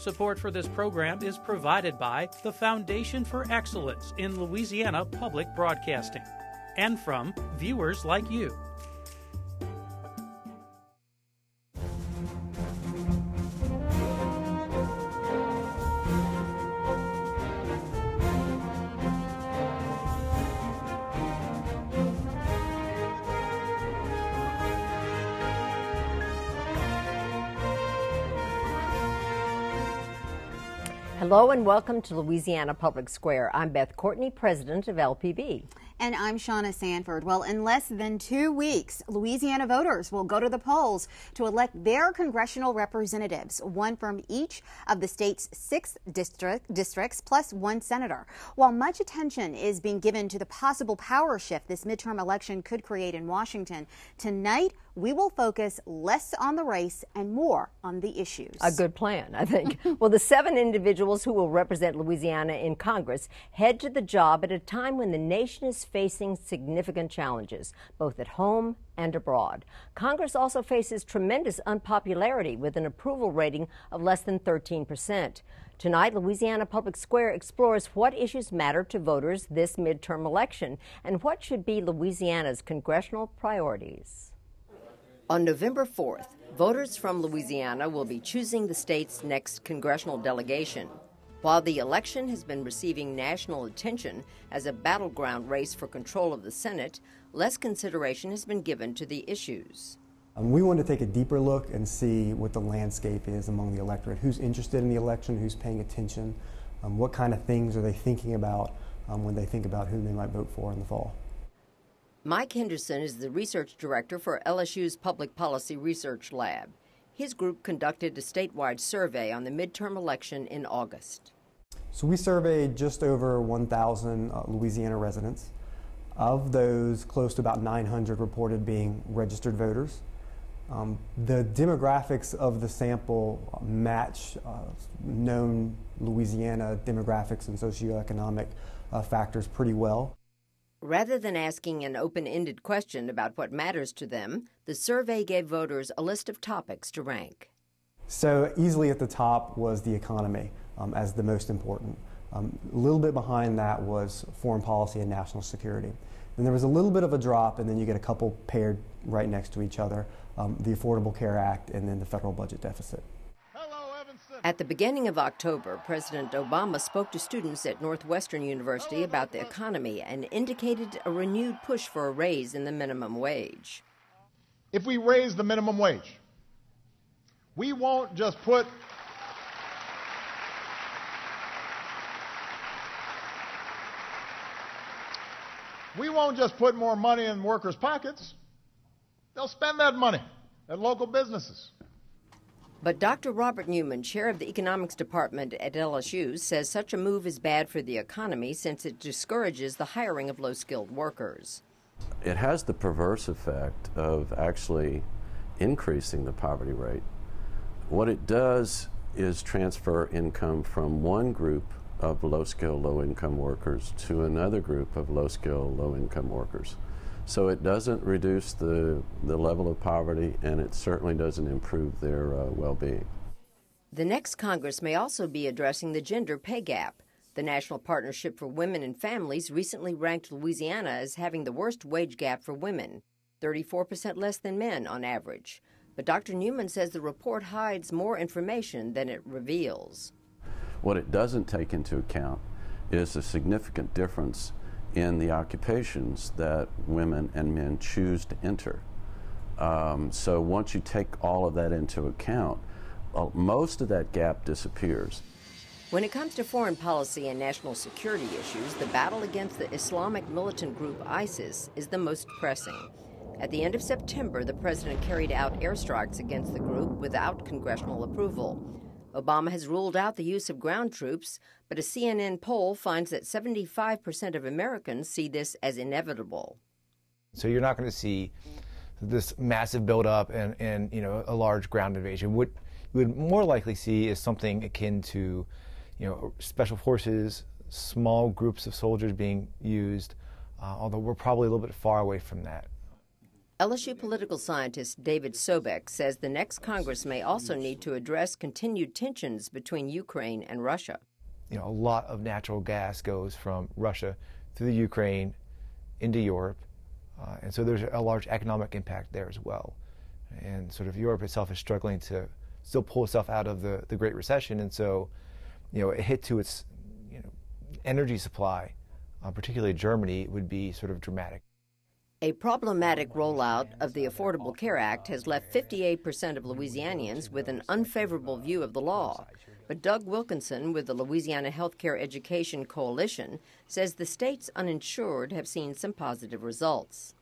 Support for this program is provided by the Foundation for Excellence in Louisiana Public Broadcasting and from viewers like you. Hello and welcome to Louisiana Public Square. I'm Beth Courtney, president of LPB. And I'm Shauna Sanford. Well, in less than two weeks, Louisiana voters will go to the polls to elect their congressional representatives, one from each of the state's six district, districts, plus one senator. While much attention is being given to the possible power shift this midterm election could create in Washington, tonight we will focus less on the race and more on the issues. A good plan, I think. well, the seven individuals who will represent Louisiana in Congress head to the job at a time when the nation is facing significant challenges, both at home and abroad. Congress also faces tremendous unpopularity with an approval rating of less than 13 percent. Tonight, Louisiana Public Square explores what issues matter to voters this midterm election and what should be Louisiana's congressional priorities. On November 4th, voters from Louisiana will be choosing the state's next congressional delegation. While the election has been receiving national attention as a battleground race for control of the Senate, less consideration has been given to the issues. Um, we want to take a deeper look and see what the landscape is among the electorate. Who's interested in the election? Who's paying attention? Um, what kind of things are they thinking about um, when they think about who they might vote for in the fall? Mike Henderson is the research director for LSU's Public Policy Research Lab. His group conducted a statewide survey on the midterm election in August. So we surveyed just over 1,000 uh, Louisiana residents. Of those, close to about 900 reported being registered voters. Um, the demographics of the sample match uh, known Louisiana demographics and socioeconomic uh, factors pretty well. Rather than asking an open ended question about what matters to them, the survey gave voters a list of topics to rank. So, easily at the top was the economy um, as the most important. Um, a little bit behind that was foreign policy and national security. Then there was a little bit of a drop, and then you get a couple paired right next to each other um, the Affordable Care Act and then the federal budget deficit. At the beginning of October, President Obama spoke to students at Northwestern University about the economy and indicated a renewed push for a raise in the minimum wage. If we raise the minimum wage, we won't just put we won't just put more money in workers' pockets. They'll spend that money at local businesses. But Dr. Robert Newman, chair of the economics department at LSU, says such a move is bad for the economy since it discourages the hiring of low skilled workers. It has the perverse effect of actually increasing the poverty rate. What it does is transfer income from one group of low skilled, low income workers to another group of low skilled, low income workers. So it doesn't reduce the, the level of poverty, and it certainly doesn't improve their uh, well being. The next Congress may also be addressing the gender pay gap. The National Partnership for Women and Families recently ranked Louisiana as having the worst wage gap for women, 34% less than men on average. But Dr. Newman says the report hides more information than it reveals. What it doesn't take into account is a significant difference in the occupations that women and men choose to enter. Um, so once you take all of that into account, uh, most of that gap disappears. When it comes to foreign policy and national security issues, the battle against the Islamic militant group ISIS is the most pressing. At the end of September, the president carried out airstrikes against the group without congressional approval. Obama has ruled out the use of ground troops, but a CNN poll finds that 75% of Americans see this as inevitable. So you're not going to see this massive buildup and, and you know a large ground invasion. What you would more likely see is something akin to you know special forces, small groups of soldiers being used, uh, although we're probably a little bit far away from that. LSU political scientist David Sobek says the next Congress may also need to address continued tensions between Ukraine and Russia. You know, a lot of natural gas goes from Russia through the Ukraine into Europe, uh, and so there's a large economic impact there as well. And sort of Europe itself is struggling to still pull itself out of the, the Great Recession, and so you know, a hit to its you know, energy supply, uh, particularly Germany, would be sort of dramatic. A problematic rollout of the Affordable Care Act has left 58% of Louisianians with an unfavorable view of the law. But Doug Wilkinson with the Louisiana Healthcare Education Coalition says the state's uninsured have seen some positive results.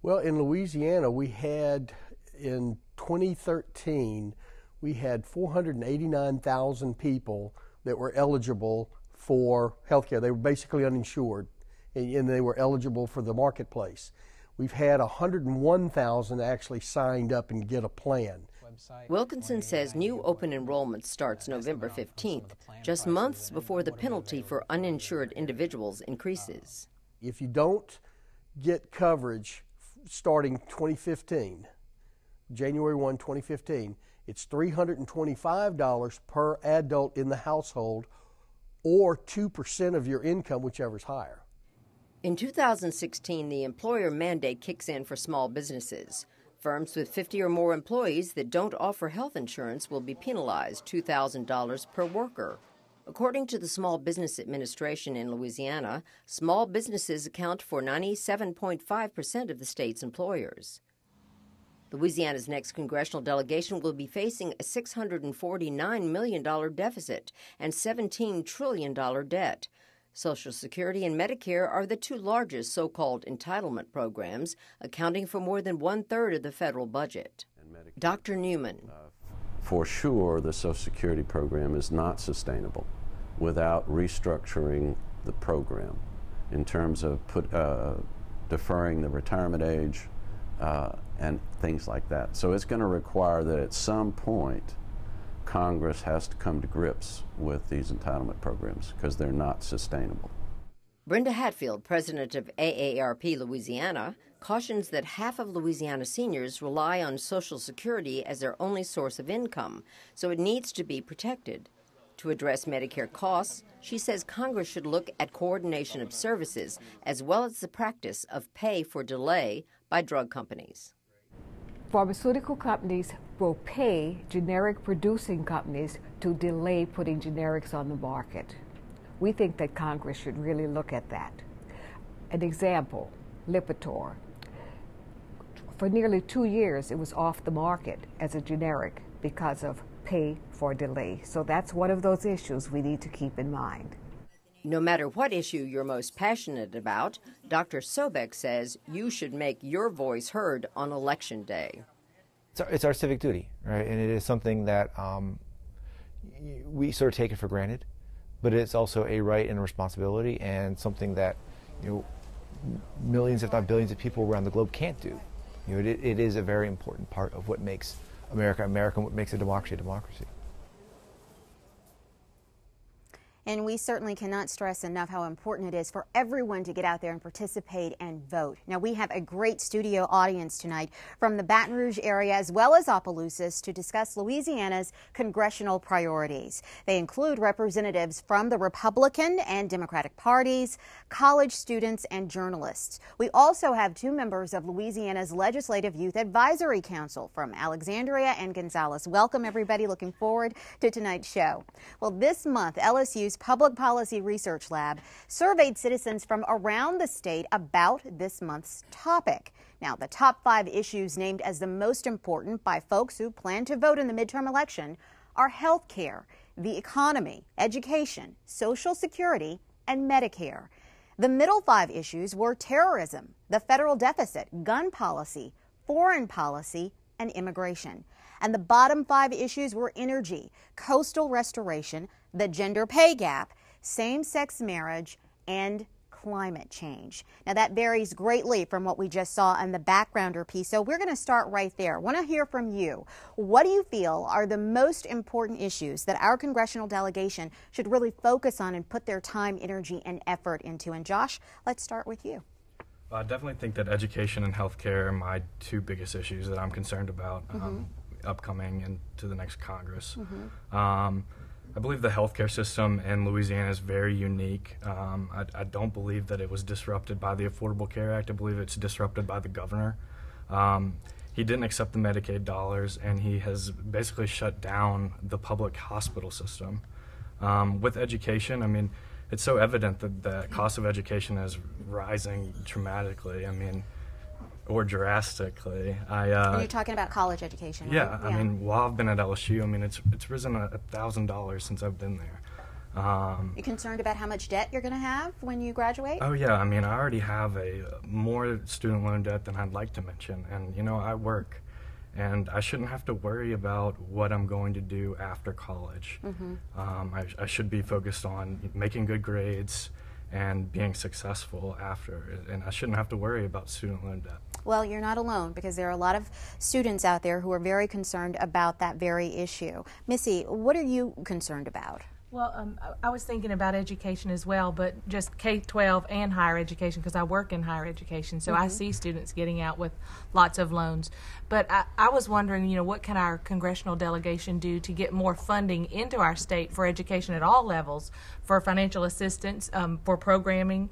Well, in Louisiana, we had in 2013, we had 489,000 people that were eligible for health care. They were basically uninsured and they were eligible for the marketplace. We've had 101,000 actually signed up and get a plan. Wilkinson says new open enrollment starts November 15th, just months before the penalty for uninsured individuals increases. If you don't get coverage starting 2015, January 1, 2015, it's $325 per adult in the household or 2% of your income, whichever is higher. In 2016, the employer mandate kicks in for small businesses. Firms with 50 or more employees that don't offer health insurance will be penalized $2,000 per worker. According to the Small Business Administration in Louisiana, small businesses account for 97.5% of the state's employers. Louisiana's next congressional delegation will be facing a $649 million deficit and $17 trillion debt. Social Security and Medicare are the two largest so called entitlement programs, accounting for more than one third of the federal budget. Dr. Newman. Uh, for sure, the Social Security program is not sustainable without restructuring the program in terms of put, uh, deferring the retirement age uh, and things like that. So it's going to require that at some point Congress has to come to grips with these entitlement programs because they're not sustainable. Brenda Hatfield, president of AARP Louisiana, cautions that half of Louisiana seniors rely on Social Security as their only source of income, so it needs to be protected. To address Medicare costs, she says Congress should look at coordination of services as well as the practice of pay for delay by drug companies pharmaceutical companies will pay generic producing companies to delay putting generics on the market. We think that Congress should really look at that. An example Lipitor. For nearly two years, it was off the market as a generic because of pay for delay. So that's one of those issues we need to keep in mind. No matter what issue you're most passionate about, Dr. Sobek says you should make your voice heard on election day. It's our, it's our civic duty, right? And it is something that um, we sort of take it for granted, but it's also a right and a responsibility and something that, you know, millions, if not billions, of people around the globe can't do. You know, it, it is a very important part of what makes America America, and what makes a democracy a democracy. And we certainly cannot stress enough how important it is for everyone to get out there and participate and vote. Now, we have a great studio audience tonight from the Baton Rouge area as well as Opelousas to discuss Louisiana's congressional priorities. They include representatives from the Republican and Democratic parties, college students, and journalists. We also have two members of Louisiana's Legislative Youth Advisory Council from Alexandria and Gonzales. Welcome, everybody. Looking forward to tonight's show. Well, this month, LSU Public Policy Research Lab surveyed citizens from around the state about this month's topic. Now, the top five issues named as the most important by folks who plan to vote in the midterm election are health care, the economy, education, Social Security, and Medicare. The middle five issues were terrorism, the federal deficit, gun policy, foreign policy, and immigration. And the bottom five issues were energy, coastal restoration, the gender pay gap, same sex marriage, and climate change. Now, that varies greatly from what we just saw in the backgrounder piece. So, we're going to start right there. I want to hear from you. What do you feel are the most important issues that our congressional delegation should really focus on and put their time, energy, and effort into? And, Josh, let's start with you. I definitely think that education and healthcare are my two biggest issues that I'm concerned about Mm-hmm. um, upcoming into the next Congress. Um, I believe the healthcare system in Louisiana is very unique. Um, I, I don't believe that it was disrupted by the Affordable Care Act. I believe it's disrupted by the governor. Um, he didn't accept the Medicaid dollars, and he has basically shut down the public hospital system. Um, with education, I mean, it's so evident that the cost of education is rising dramatically. I mean, or drastically. I uh, you're talking about college education, right? yeah, I mean, while I've been at LSU, I mean, it's it's risen a thousand dollars since I've been there. Um, you concerned about how much debt you're going to have when you graduate? oh yeah, I mean, I already have a more student loan debt than I'd like to mention, and you know, I work, and I shouldn't have to worry about what I'm going to do after college. Mm-hmm. Um, I, I should be focused on making good grades and being successful after, and I shouldn't have to worry about student loan debt. Well, you're not alone because there are a lot of students out there who are very concerned about that very issue. Missy, what are you concerned about? Well, um, I- was thinking about education as well, but just K 12 and higher education because I work in higher education. So I see students getting out with lots of loans. But I, I was wondering, you know, what can our congressional delegation do to get more funding into our state for education at all levels, for financial assistance, um, for programming,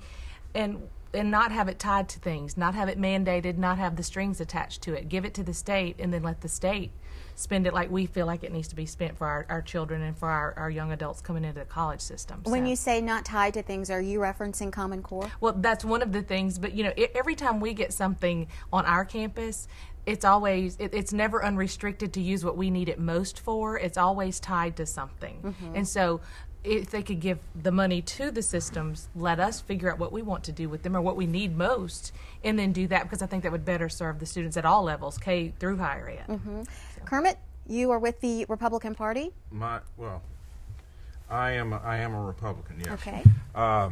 and and not have it tied to things, not have it mandated, not have the strings attached to it. Give it to the state and then let the state spend it like we feel like it needs to be spent for our, our children and for our, our young adults coming into the college system. When you say not tied to things, are you referencing Common Core? well, that's one of the things. But you know, e- every time we get something on our campus, it's always it, it's never unrestricted to use what we need it most for. It's always tied to something, mm-hmm. and so. If they could give the money to the systems, let us figure out what we want to do with them or what we need most, and then do that because I think that would better serve the students at all levels, K through higher ed. Mm-hmm. Kermit, you are with the Republican Party? My well, I am I am a Republican. Yes. Okay. Uh,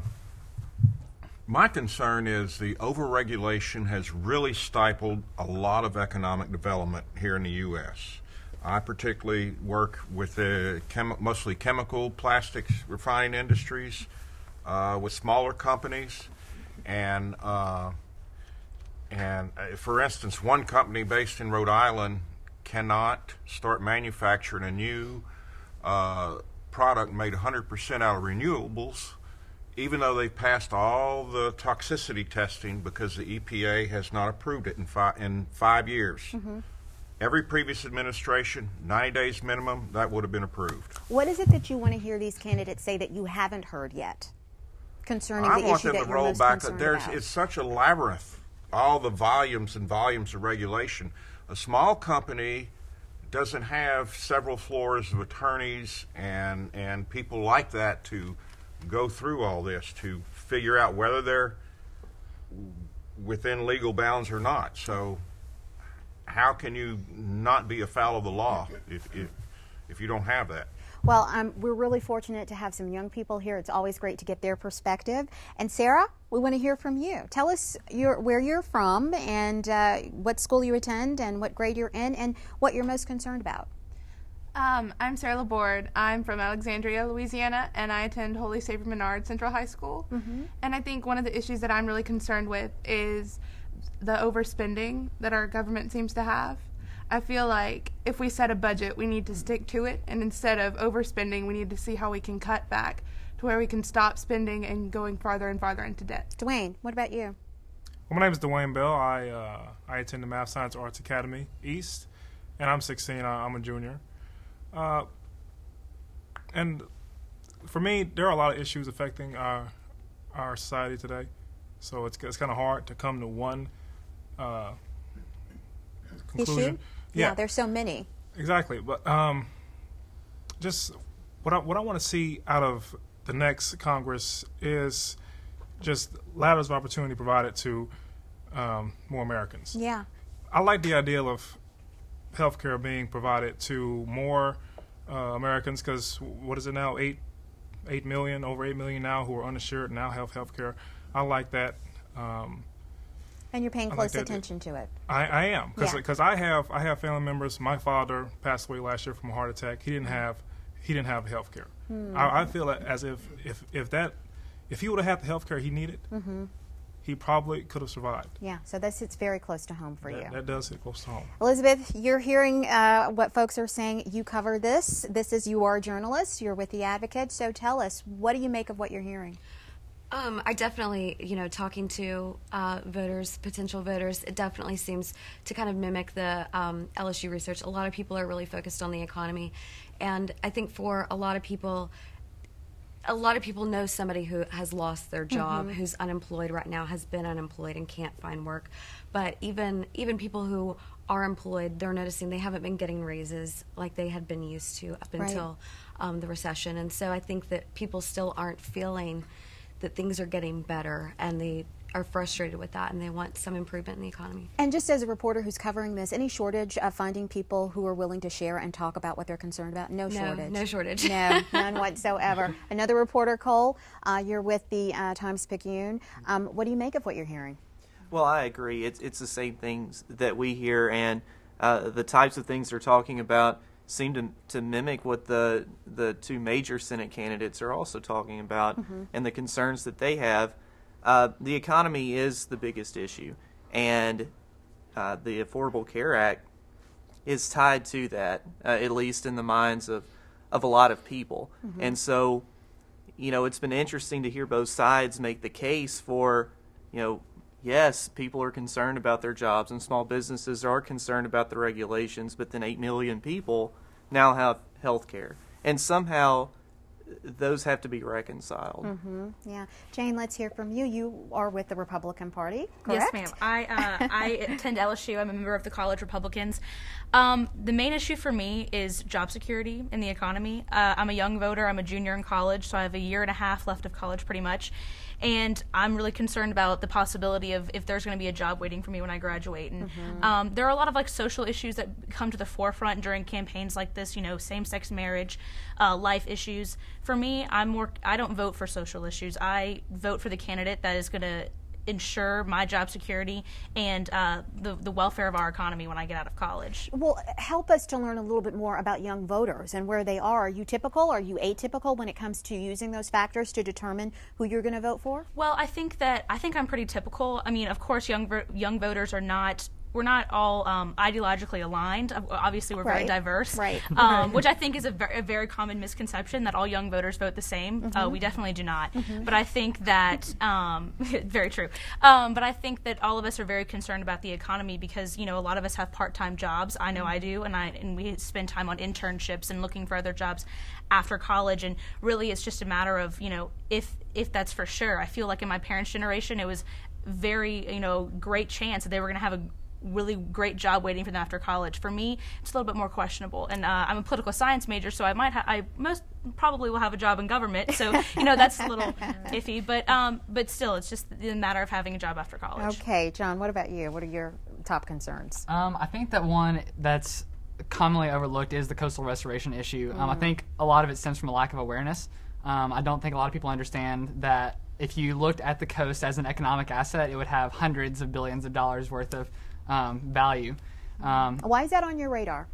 my concern is the overregulation has really stifled a lot of economic development here in the U.S. I particularly work with the chem- mostly chemical, plastics refining industries, uh, with smaller companies, and uh, and uh, for instance, one company based in Rhode Island cannot start manufacturing a new uh, product made 100% out of renewables, even though they've passed all the toxicity testing because the EPA has not approved it in, fi- in five years. Every previous administration, 90 days minimum, that would have been approved. What is it that you want to hear these candidates say that you haven't heard yet concerning I the want issue them that to you're roll most back. concerned There's, about? it's such a labyrinth. All the volumes and volumes of regulation. A small company doesn't have several floors of attorneys and and people like that to go through all this to figure out whether they're within legal bounds or not. So, how can you not be afoul of the law if if, if you don't have that? Well, um, we're really fortunate to have some young people here. It's always great to get their perspective. And Sarah, we want to hear from you. Tell us your, where you're from and uh, what school you attend and what grade you're in and what you're most concerned about. Um, I'm Sarah Laborde. I'm from Alexandria, Louisiana, and I attend Holy Savior Menard Central High School. And I think one of the issues that I'm really concerned with is the overspending that our government seems to have. I feel like if we set a budget, we need to stick to it, and instead of overspending, we need to see how we can cut back to where we can stop spending and going farther and farther into debt. Dwayne, what about you? Well, my name is Dwayne Bell. I uh, I attend the Math Science Arts Academy East, and I'm 16. I- I'm a junior. Uh, and for me, there are a lot of issues affecting our our society today. So it's it's kind of hard to come to one uh, conclusion. Issue? Yeah, there's so many. Exactly, but um, just what I what I want to see out of the next Congress is just ladders of opportunity provided to um, more Americans. Yeah. I like the idea of healthcare being provided to more uh, Americans because what is it now eight eight million over eight million now who are uninsured now have health healthcare. I like that. Um, And you're paying I like close attention to it. I, I am because Yeah. I have I have family members. My father passed away last year from a heart attack. He didn't have he didn't have health care. Hmm. I, I feel as if if if that if he would have had the health care he needed, Mm-hmm. he probably could have survived. Yeah, so this hits very close to home for that, you. That does hit close to home. Elizabeth, you're hearing uh, what folks are saying. You cover this. This is you are a journalist. You're with the Advocate. So tell us, what do you make of what you're hearing? Um, I definitely, you know, talking to uh, voters, potential voters, it definitely seems to kind of mimic the um, LSU research. A lot of people are really focused on the economy, and I think for a lot of people, a lot of people know somebody who has lost their job, Mhm. who's unemployed right now, has been unemployed and can't find work. But even even people who are employed, they're noticing they haven't been getting raises like they had been used to up Right. until um, the recession. And so I think that people still aren't feeling that things are getting better, and they are frustrated with that, and they want some improvement in the economy. And just as a reporter who's covering this, any shortage of finding people who are willing to share and talk about what they're concerned about? No, No, shortage. no shortage. No, none whatsoever. Another reporter, Cole, uh, you're with the uh, Times Picayune. Um, what do you make of what you're hearing? Well, I agree. It's it's the same things that we hear, and uh, the types of things they're talking about seem to to mimic what the the two major Senate candidates are also talking about, Mhm. and the concerns that they have. Uh, the economy is the biggest issue, and uh, the Affordable Care Act is tied to that, uh, at least in the minds of of a lot of people, Mhm. and so you know, it's been interesting to hear both sides make the case for, you know, yes, people are concerned about their jobs and small businesses are concerned about the regulations, but then 8 million people now have health care. And somehow those have to be reconciled. hmm Yeah, Jane, let's hear from you. You are with the Republican Party, Yes, correct? ma'am. I uh, I attend LSU. I'm a member of the College Republicans. Um, the main issue for me is job security in the economy. Uh, I'm a young voter. I'm a junior in college, so I have a year and a half left of college, pretty much. And I'm really concerned about the possibility of if there's going to be a job waiting for me when I graduate. And Mhm. um, there are a lot of like social issues that come to the forefront during campaigns like this. You know, same-sex marriage, uh, life issues. For me, I'm more. I don't vote for social issues. I vote for the candidate that is going to ensure my job security and uh, the the welfare of our economy when I get out of college. Well, help us to learn a little bit more about young voters and where they are. Are you typical? Are you atypical when it comes to using those factors to determine who you're going to vote for? Well, I think that I think I'm pretty typical. I mean, of course, young young voters are not. We're not all um, ideologically aligned. Obviously, we're very Right. diverse, Right. Um, which I think is a, ver- a very common misconception that all young voters vote the same. Uh, Mhm. we definitely do not. Mhm. But I think that um, very true. Um, but I think that all of us are very concerned about the economy because you know a lot of us have part-time jobs. I know I do, and I and we spend time on internships and looking for other jobs after college. And really, it's just a matter of you know if if that's for sure. I feel like in my parents' generation, it was very you know great chance that they were going to have a really great job waiting for them after college. For me, it's a little bit more questionable. And uh, I'm a political science major, so I might ha- I most probably will have a job in government. So you know that's a little iffy, but um, but still, it's just a matter of having a job after college. Okay, John, what about you? What are your top concerns? Um, I think that one that's commonly overlooked is the coastal restoration issue. Um, I Mhm. think a lot of it stems from a lack of awareness. Um, I don't think a lot of people understand that if you looked at the coast as an economic asset, it would have hundreds of billions of dollars worth of um, value. Um, Why is that on your radar?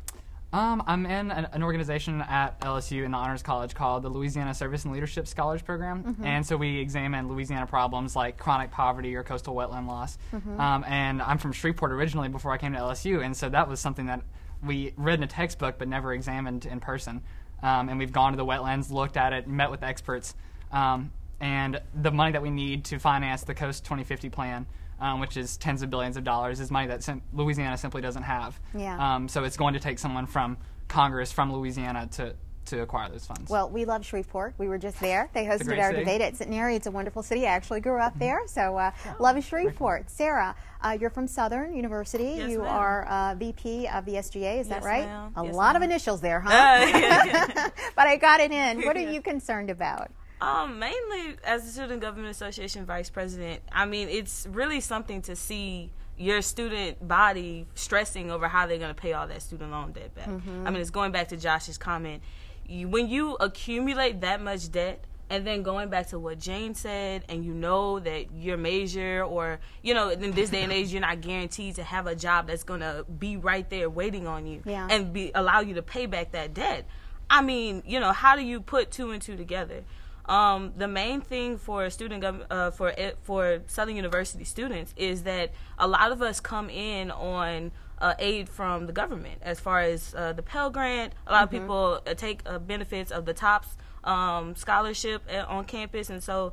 um, I'm in an, an organization at LSU in the Honors College called the Louisiana Service and Leadership Scholars Program, Mhm. and so we examine Louisiana problems like chronic poverty or coastal wetland loss. Mhm. Um, and I'm from Shreveport originally before I came to LSU, and so that was something that we read in a textbook but never examined in person. Um, and we've gone to the wetlands, looked at it, met with experts, um, and the money that we need to finance the Coast 2050 plan. Um, which is tens of billions of dollars, is money that sim- Louisiana simply doesn't have. Yeah. Um, so it's going to take someone from Congress, from Louisiana, to, to acquire those funds. Well, we love Shreveport. We were just there. They hosted our city. debate at Centenary. It's a wonderful city. I actually grew up there, so uh, love Shreveport. Sarah, uh, you're from Southern University. Yes, you ma'am. are uh, VP of the SGA. Is that right? ma'am. A Yes, lot of initials there, huh? Uh, yeah. but I got it in. What are you concerned about? Um, mainly as the Student Government Association vice president, I mean, it's really something to see your student body stressing over how they're going to pay all that student loan debt back. Mhm. I mean, it's going back to Josh's comment. You, when you accumulate that much debt, and then going back to what Jane said, and you know that your major, or you know, in this day and age, you're not guaranteed to have a job that's gonna be right there waiting on you, Yeah. and be allow you to pay back that debt. I mean, you know, how do you put two and two together? Um, the main thing for student uh, for it, for Southern University students is that a lot of us come in on uh, aid from the government, as far as uh, the Pell Grant. A lot Mhm. of people uh, take uh, benefits of the TOPS um, scholarship uh, on campus, and so.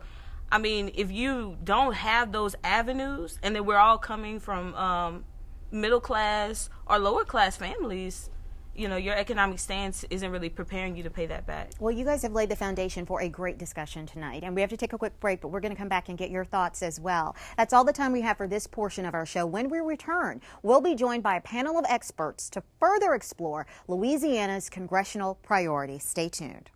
I mean, if you don't have those avenues, and then we're all coming from um, middle class or lower class families, you know, your economic stance isn't really preparing you to pay that back. Well, you guys have laid the foundation for a great discussion tonight, and we have to take a quick break, but we're going to come back and get your thoughts as well. That's all the time we have for this portion of our show. When we return, we'll be joined by a panel of experts to further explore Louisiana's congressional priorities. Stay tuned.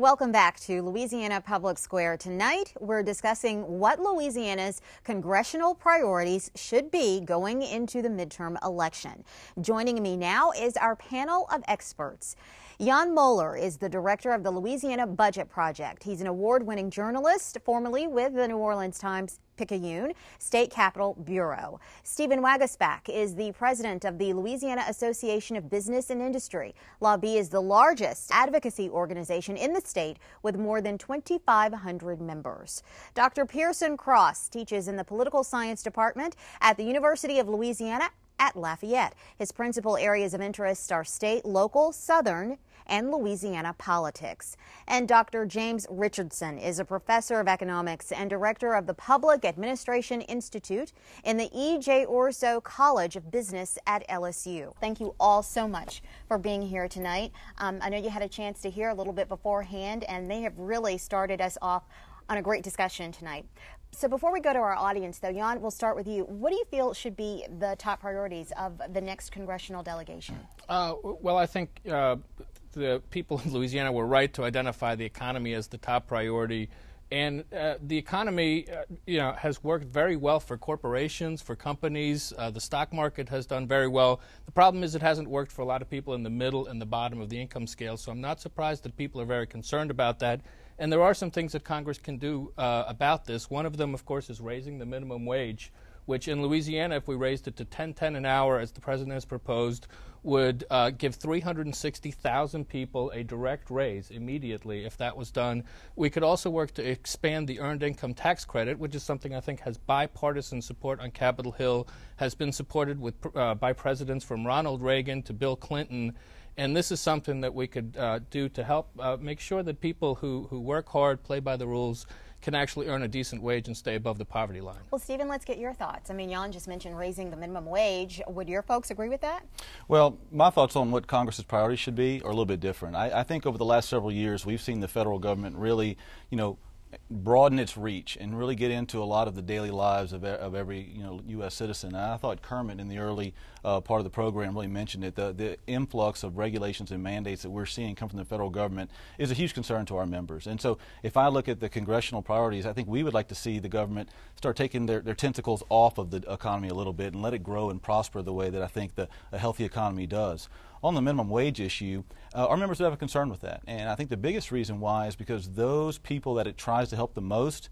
Welcome back to Louisiana Public Square. Tonight, we're discussing what Louisiana's congressional priorities should be going into the midterm election. Joining me now is our panel of experts. Jan Moller is the director of the Louisiana Budget Project. He's an award winning journalist, formerly with the New Orleans Times Picayune State Capitol Bureau. Stephen Waguespack is the president of the Louisiana Association of Business and Industry. LAB is the largest advocacy organization in the state with more than 2,500 members. Dr. Pearson Cross teaches in the political science department at the University of Louisiana at Lafayette. His principal areas of interest are state, local, southern, and Louisiana politics. And Dr. James Richardson is a professor of economics and director of the Public Administration Institute in the E.J. Ourso College of Business at LSU. Thank you all so much for being here tonight. Um, I know you had a chance to hear a little bit beforehand, and they have really started us off on a great discussion tonight. So before we go to our audience, though, Jan, we'll start with you. What do you feel should be the top priorities of the next congressional delegation? Uh, well, I think uh, the people in Louisiana were right to identify the economy as the top priority. And uh, the economy, uh, you know, has worked very well for corporations, for companies. Uh, the stock market has done very well. The problem is it hasn't worked for a lot of people in the middle and the bottom of the income scale. So I'm not surprised that people are very concerned about that. And there are some things that Congress can do uh, about this. One of them, of course, is raising the minimum wage, which in Louisiana, if we raised it to 10.10 an hour, as the president has proposed, would uh, give 360,000 people a direct raise immediately if that was done. We could also work to expand the earned income tax credit, which is something I think has bipartisan support on Capitol Hill, has been supported with, uh, by presidents from Ronald Reagan to Bill Clinton. And this is something that we could uh, do to help uh, make sure that people who, who work hard, play by the rules, can actually earn a decent wage and stay above the poverty line. Well, Stephen, let's get your thoughts. I mean, Jan just mentioned raising the minimum wage. Would your folks agree with that? Well, my thoughts on what Congress's priorities should be are a little bit different. I, I think over the last several years, we've seen the federal government really, you know, broaden its reach and really get into a lot of the daily lives of, of every you know U.S. citizen. And I thought Kermit in the early uh, part of the program really mentioned it. The, the influx of regulations and mandates that we're seeing come from the federal government is a huge concern to our members. And so if I look at the congressional priorities, I think we would like to see the government start taking their, their tentacles off of the economy a little bit and let it grow and prosper the way that I think the, a healthy economy does on the minimum wage issue, uh, our members have a concern with that. And I think the biggest reason why is because those people that it tries to help the most,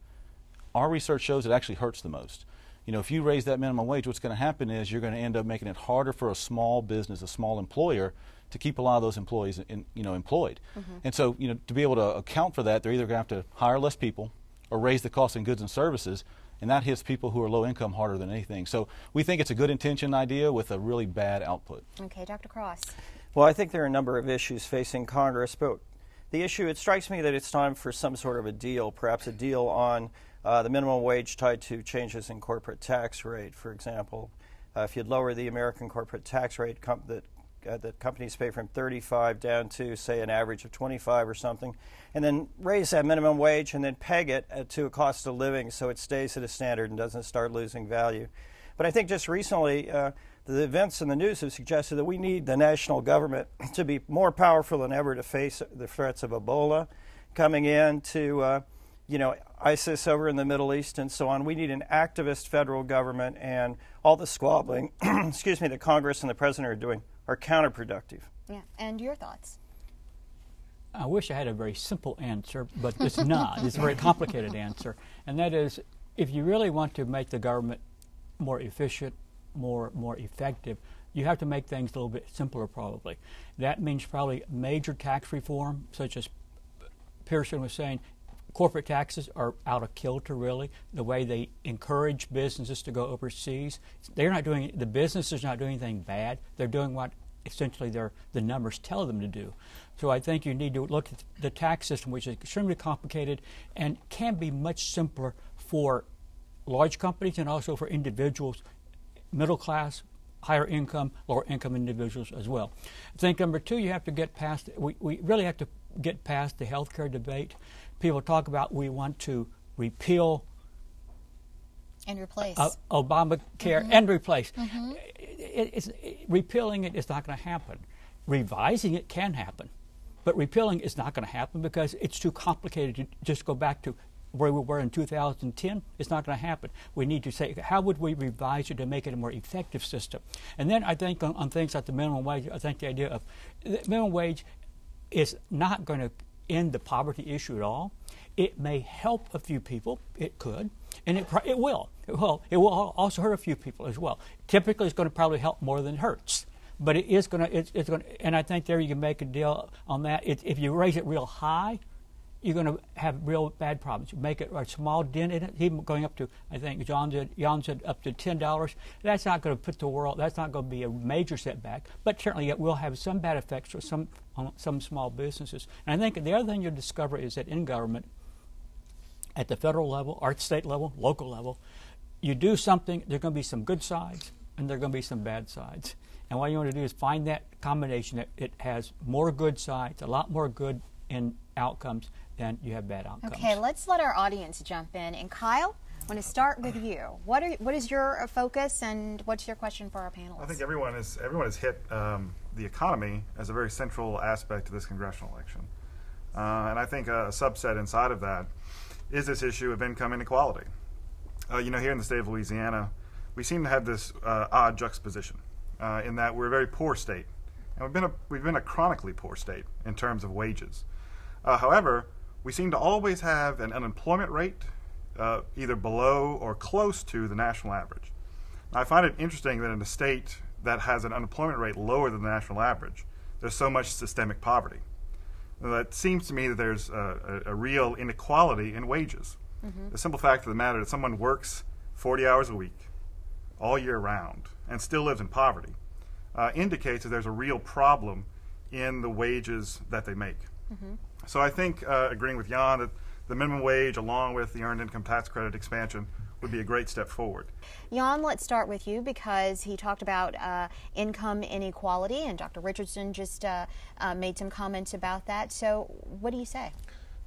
our research shows it actually hurts the most. You know, if you raise that minimum wage, what's going to happen is you're going to end up making it harder for a small business, a small employer, to keep a lot of those employees, in, you know, employed. Mm-hmm. And so, you know, to be able to account for that, they're either going to have to hire less people or raise the cost in goods and services and that hits people who are low income harder than anything. So we think it's a good intention idea with a really bad output. Okay, Dr. Cross. Well, I think there are a number of issues facing Congress, but the issue, it strikes me that it's time for some sort of a deal, perhaps a deal on uh, the minimum wage tied to changes in corporate tax rate, for example. Uh, if you'd lower the American corporate tax rate that uh, that companies pay from 35 down to say an average of 25 or something, and then raise that minimum wage and then peg it uh, to a cost of living so it stays at a standard and doesn't start losing value. But I think just recently, uh, the events in the news have suggested that we need the national government to be more powerful than ever to face the threats of Ebola coming in, to uh, you know ISIS over in the Middle East and so on. We need an activist federal government, and all the squabbling, excuse me, that Congress and the president are doing are counterproductive. Yeah, and your thoughts? I wish I had a very simple answer, but it's not. it's a very complicated answer, and that is, if you really want to make the government more efficient, more more effective, you have to make things a little bit simpler. Probably that means probably major tax reform, such as Pearson was saying. Corporate taxes are out of kilter, really. The way they encourage businesses to go overseas, they're not doing the businesses not doing anything bad. They're doing what essentially their the numbers tell them to do. So I think you need to look at the tax system, which is extremely complicated and can be much simpler for large companies and also for individuals, middle class, higher income, lower income individuals as well. I think number two, you have to get past, we, we really have to get past the health care debate. People talk about we want to repeal and replace uh, Obamacare mm-hmm. and replace. Mm-hmm. It, it's, it, repealing it is not going to happen. Revising it can happen. But repealing is not going to happen because it's too complicated to just go back to where we were in 2010. It's not going to happen. We need to say, how would we revise it to make it a more effective system? And then I think on, on things like the minimum wage, I think the idea of the minimum wage is not going to end the poverty issue at all. It may help a few people. It could. And it, it will. It will. It will also hurt a few people as well. Typically, it's going to probably help more than it hurts but it is going to it's, it's going to and i think there you can make a deal on that it, if you raise it real high you're going to have real bad problems. You make it a small dent in it, even going up to, I think John said, Jan said up to $10. That's not going to put the world, that's not going to be a major setback, but certainly it will have some bad effects for some, on some small businesses. And I think the other thing you'll discover is that in government, at the federal level, or state level, local level, you do something, there are going to be some good sides and there are going to be some bad sides. And what you want to do is find that combination that it has more good sides, a lot more good in outcomes than you have bad outcomes. Okay, let's let our audience jump in. And Kyle, I want to start with you. What are what is your focus, and what's your question for our panelists? I think everyone is everyone has hit um, the economy as a very central aspect of this congressional election, uh, and I think a, a, subset inside of that is this issue of income inequality. Uh, you know, here in the state of Louisiana, we seem to have this uh, odd juxtaposition uh, in that we're a very poor state, and we've been a we've been a chronically poor state in terms of wages. Uh, however, we seem to always have an unemployment rate uh, either below or close to the national average. Now, I find it interesting that in a state that has an unemployment rate lower than the national average, there's so much systemic poverty. Now, that seems to me that there's a, a, a real inequality in wages. Mm-hmm. The simple fact of the matter that someone works 40 hours a week all year round and still lives in poverty uh, indicates that there's a real problem in the wages that they make. Mm-hmm. So I think uh, agreeing with Jan that the minimum wage, along with the earned income tax credit expansion, would be a great step forward. Jan, let's start with you because he talked about uh, income inequality, and Dr. Richardson just uh, uh, made some comments about that. So, what do you say?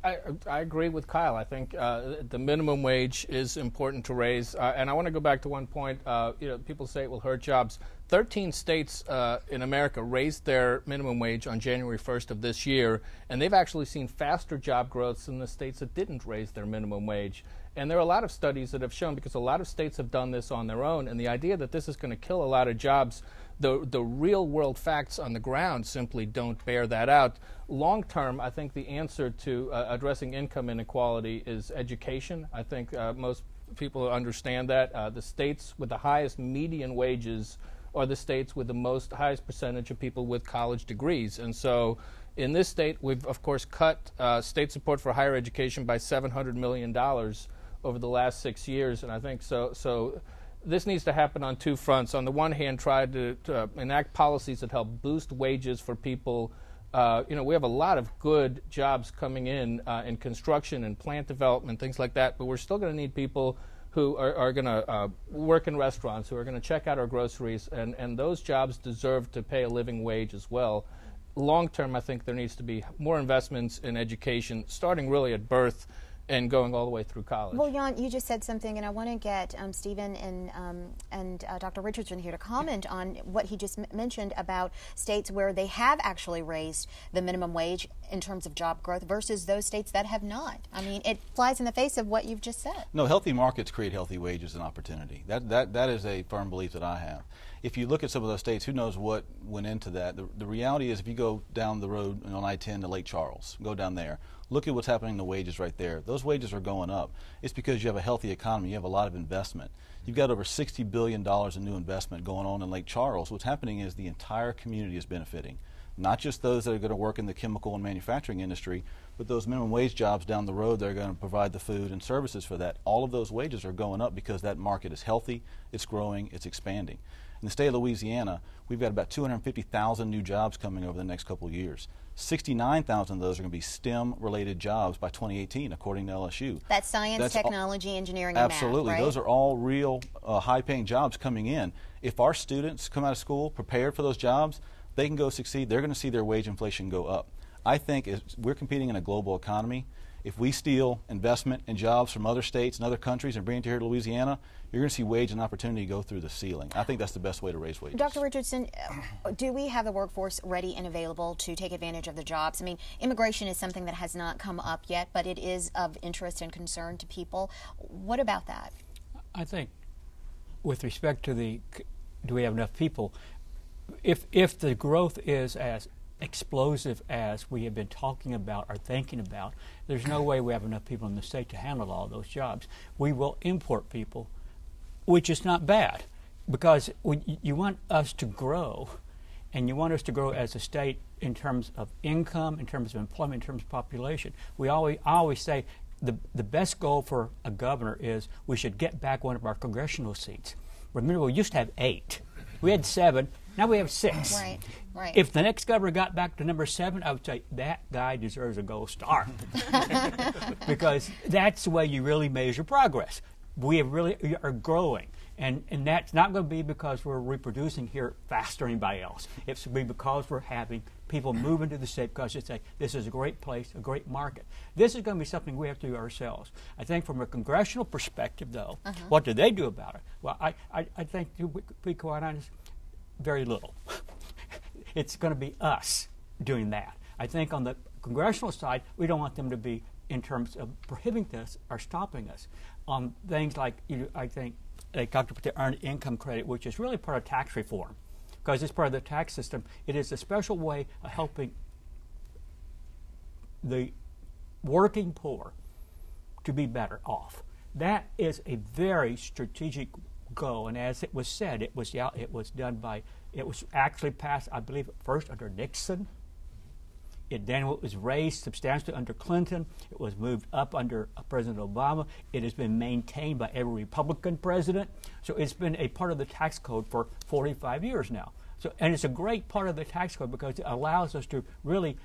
I, I, agree with Kyle. I think uh, the minimum wage is important to raise, uh, and I want to go back to one point. Uh, you know, people say it will hurt jobs. Thirteen states uh, in America raised their minimum wage on January 1st of this year, and they've actually seen faster job growth than the states that didn't raise their minimum wage. And there are a lot of studies that have shown, because a lot of states have done this on their own, and the idea that this is going to kill a lot of jobs the the real world facts on the ground simply don't bear that out. Long term, I think the answer to uh, addressing income inequality is education. I think uh, most people understand that. Uh, the states with the highest median wages are the states with the most highest percentage of people with college degrees, and so. In this state, we've of course cut uh, state support for higher education by seven hundred million dollars over the last six years, and I think so. So this needs to happen on two fronts. On the one hand, try to, to enact policies that help boost wages for people. Uh, you know, we have a lot of good jobs coming in uh, in construction and plant development, things like that, but we're still going to need people who are, are going to uh, work in restaurants, who are going to check out our groceries, and, and those jobs deserve to pay a living wage as well. Long term, I think there needs to be more investments in education, starting really at birth and going all the way through college. Well, Jan, you just said something, and I want to get um, Stephen and um, and uh, Dr. Richardson here to comment on what he just m- mentioned about states where they have actually raised the minimum wage, in terms of job growth versus those states that have not. I mean, it flies in the face of what you've just said. No, healthy markets create healthy wages and opportunity. That, that, that is a firm belief that I have. If you look at some of those states, who knows what went into that? The, the reality is, if you go down the road on I 10 to Lake Charles, go down there, look at what's happening to the wages right there. Those wages are going up. It's because you have a healthy economy, you have a lot of investment. You've got over $60 billion in new investment going on in Lake Charles. What's happening is the entire community is benefiting not just those that are going to work in the chemical and manufacturing industry, but those minimum wage jobs down the road that are going to provide the food and services for that. All of those wages are going up because that market is healthy, it's growing, it's expanding. In the state of Louisiana, we've got about 250,000 new jobs coming over the next couple of years. 69,000 of those are going to be STEM related jobs by 2018, according to LSU. That's science, That's technology, engineering, absolutely. math, right? Those are all real uh, high paying jobs coming in. If our students come out of school prepared for those jobs, they can go succeed. They're going to see their wage inflation go up. I think we're competing in a global economy. If we steal investment and jobs from other states and other countries and bring it here to Louisiana, you're going to see wage and opportunity go through the ceiling. I think that's the best way to raise wages. Dr. Richardson, uh, do we have the workforce ready and available to take advantage of the jobs? I mean, immigration is something that has not come up yet, but it is of interest and concern to people. What about that? I think, with respect to the, do we have enough people? if if the growth is as explosive as we have been talking about or thinking about, there's no way we have enough people in the state to handle all those jobs. We will import people, which is not bad, because you want us to grow, and you want us to grow as a state in terms of income, in terms of employment, in terms of population. We always I always say the the best goal for a governor is we should get back one of our congressional seats. Remember, we used to have eight. We had seven. Now we have six. Right, right. If the next governor got back to number seven, I would say that guy deserves a gold star. because that's the way you really measure progress. We have really are growing. And, and that's not going to be because we're reproducing here faster than anybody else. It's going to be because we're having people move into the state because they say this is a great place, a great market. This is going to be something we have to do ourselves. I think from a congressional perspective, though, uh-huh. what do they do about it? Well, I, I, I think, to be quite honest, very little. it's going to be us doing that. I think on the congressional side, we don't want them to be in terms of prohibiting us or stopping us on things like you I think talked about the earned income credit, which is really part of tax reform because it's part of the tax system. It is a special way of helping the working poor to be better off. That is a very strategic goal, And as it was said, it was yeah, it was done by it was actually passed, I believe, first under Nixon. It then was raised substantially under Clinton. It was moved up under uh, President Obama. It has been maintained by every Republican president. So it's been a part of the tax code for 45 years now. So, and it's a great part of the tax code because it allows us to really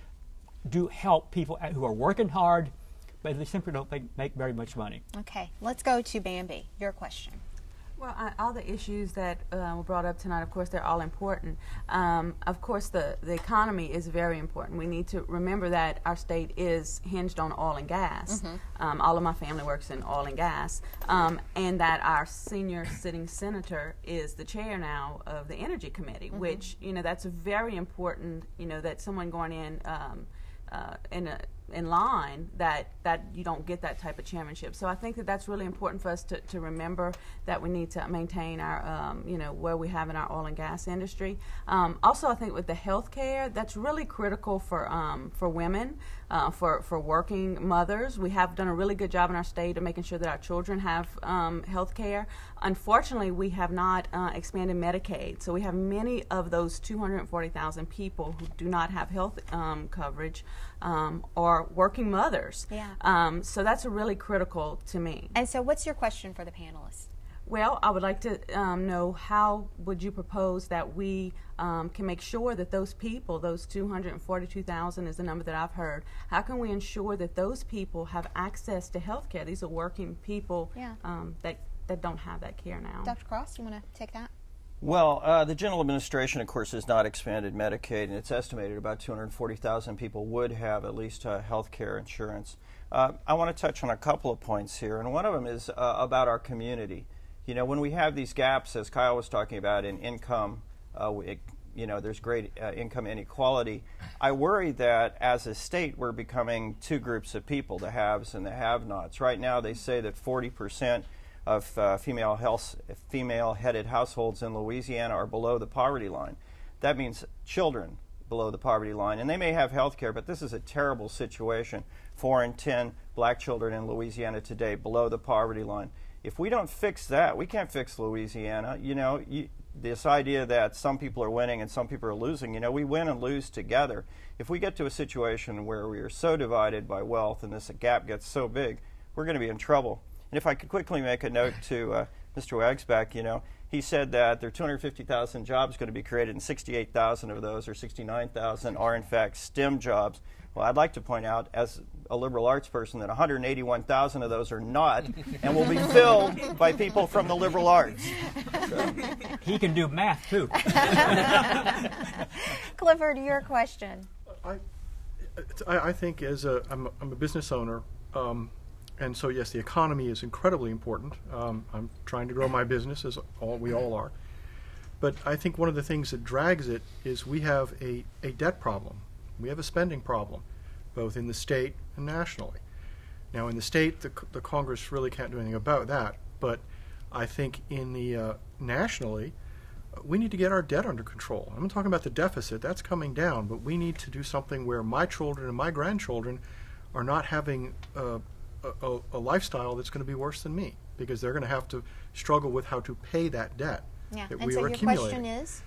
do help people who are working hard, but they simply don't make, make very much money. Okay, let's go to Bambi. Your question. Well, I, all the issues that uh, were brought up tonight, of course, they're all important. Um, of course, the, the economy is very important. We need to remember that our state is hinged on oil and gas. Mm-hmm. Um, all of my family works in oil and gas, um, and that our senior sitting senator is the chair now of the Energy Committee, mm-hmm. which you know that's very important. You know that someone going in um, uh, in a in line that that you don't get that type of chairmanship. So I think that that's really important for us to, to remember that we need to maintain our um, you know where we have in our oil and gas industry. Um, also, I think with the health care, that's really critical for um, for women, uh, for for working mothers. We have done a really good job in our state of making sure that our children have um, health care. Unfortunately, we have not uh, expanded Medicaid, so we have many of those 240,000 people who do not have health um, coverage um, or working mothers. Yeah. Um, so that's really critical to me. And so, what's your question for the panelists? Well, I would like to um, know how would you propose that we um, can make sure that those people, those 242,000 is the number that I've heard, how can we ensure that those people have access to health care? These are working people yeah. um, that, that don't have that care now. Dr. Cross, you want to take that? Well, uh, the Jindal Administration, of course, has not expanded Medicaid, and it's estimated about 240,000 people would have at least uh, health care insurance. Uh, I want to touch on a couple of points here, and one of them is uh, about our community. You know, when we have these gaps, as Kyle was talking about, in income, uh, you know, there's great uh, income inequality. I worry that as a state, we're becoming two groups of people: the haves and the have-nots. Right now, they say that 40 percent of uh, female health, female-headed households in Louisiana are below the poverty line. That means children below the poverty line, and they may have health care, but this is a terrible situation. Four in ten black children in Louisiana today below the poverty line. If we don't fix that, we can't fix Louisiana. You know, you, this idea that some people are winning and some people are losing, you know, we win and lose together. If we get to a situation where we are so divided by wealth and this gap gets so big, we're going to be in trouble. And if I could quickly make a note to uh, Mr. Waguespack, you know, he said that there are 250,000 jobs going to be created, and 68,000 of those, or 69,000, are in fact STEM jobs. Well, I'd like to point out, as a liberal arts person, that 181,000 of those are not, and will be filled by people from the liberal arts. So. He can do math too. Clifford, your question. I, I think as a, I'm, I'm a business owner, um, and so yes, the economy is incredibly important. Um, I'm trying to grow my business, as all we all are. But I think one of the things that drags it is we have a, a debt problem. We have a spending problem, both in the state and nationally. Now, in the state, the, the Congress really can't do anything about that. But I think in the uh, nationally, we need to get our debt under control. I'm talking about the deficit; that's coming down. But we need to do something where my children and my grandchildren are not having uh, a, a, lifestyle that's going to be worse than me because they're going to have to struggle with how to pay that debt yeah. that and we so are your accumulating. question is